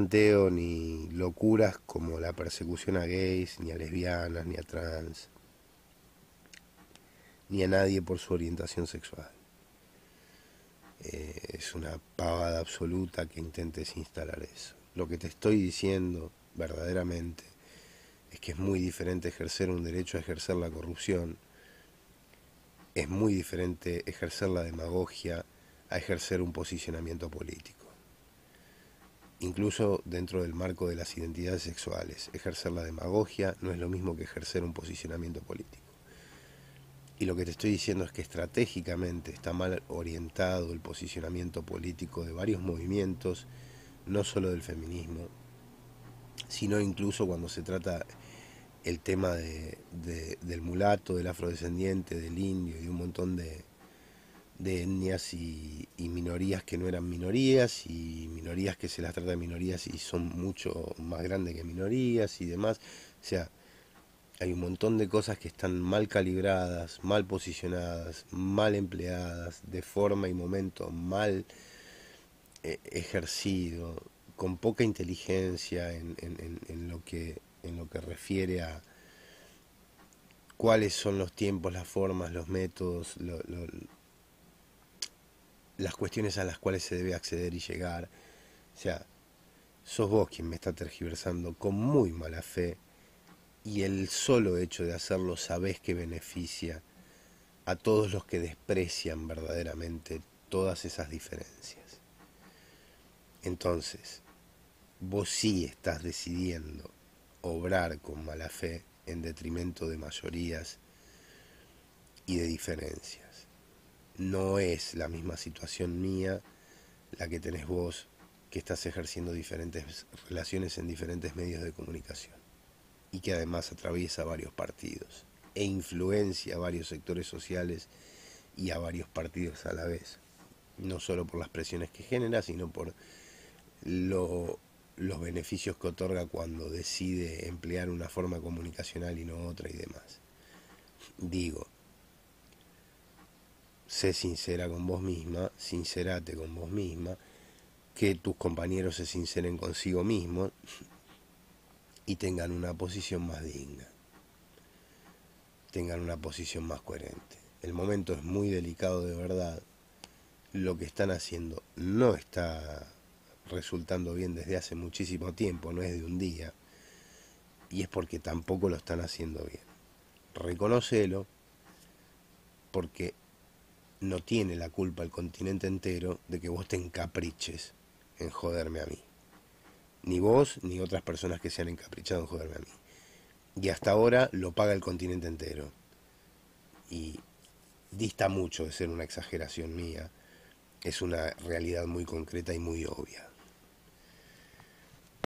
planteo ni locuras como la persecución a gays, ni a lesbianas, ni a trans, ni a nadie por su orientación sexual. Eh, es una pavada absoluta que intentes instalar eso. Lo que te estoy diciendo verdaderamente es que es muy diferente ejercer un derecho a ejercer la corrupción, es muy diferente ejercer la demagogia a ejercer un posicionamiento político. Incluso dentro del marco de las identidades sexuales, ejercer la demagogia no es lo mismo que ejercer un posicionamiento político. Y lo que te estoy diciendo es que estratégicamente está mal orientado el posicionamiento político de varios movimientos, no solo del feminismo, sino incluso cuando se trata el tema de, del mulato, del afrodescendiente, del indio y un montón de, de etnias y, minorías que no eran minorías y minorías que se las trata de minorías y son mucho más grandes que minorías y demás. O sea, hay un montón de cosas que están mal calibradas, mal posicionadas, mal empleadas, de forma y momento mal eh, ejercido, con poca inteligencia en, lo que, en lo que refiere a cuáles son los tiempos, las formas, los métodos, las cuestiones a las cuales se debe acceder y llegar. O sea, sos vos quien me está tergiversando con muy mala fe y el solo hecho de hacerlo sabés que beneficia a todos los que desprecian verdaderamente todas esas diferencias. Entonces, vos sí estás decidiendo obrar con mala fe en detrimento de mayorías y de diferencias no es la misma situación mía la que tenés vos que estás ejerciendo diferentes relaciones en diferentes medios de comunicación y que además atraviesa varios partidos e influencia a varios sectores sociales y a varios partidos a la vez, no solo por las presiones que genera, sino por los beneficios que otorga cuando decide emplear una forma comunicacional y no otra y demás. Digo, sé sincera con vos misma, sincerate con vos misma, que tus compañeros se sinceren consigo mismos y tengan una posición más digna, tengan una posición más coherente. El momento es muy delicado de verdad, lo que están haciendo no está resultando bien desde hace muchísimo tiempo, no es de un día, y es porque tampoco lo están haciendo bien. Reconócelo, porque no tiene la culpa el continente entero de que vos te encapriches en joderme a mí. Ni vos ni otras personas que se han encaprichado en joderme a mí. Y hasta ahora lo paga el continente entero. Y dista mucho de ser una exageración mía. Es una realidad muy concreta y muy obvia.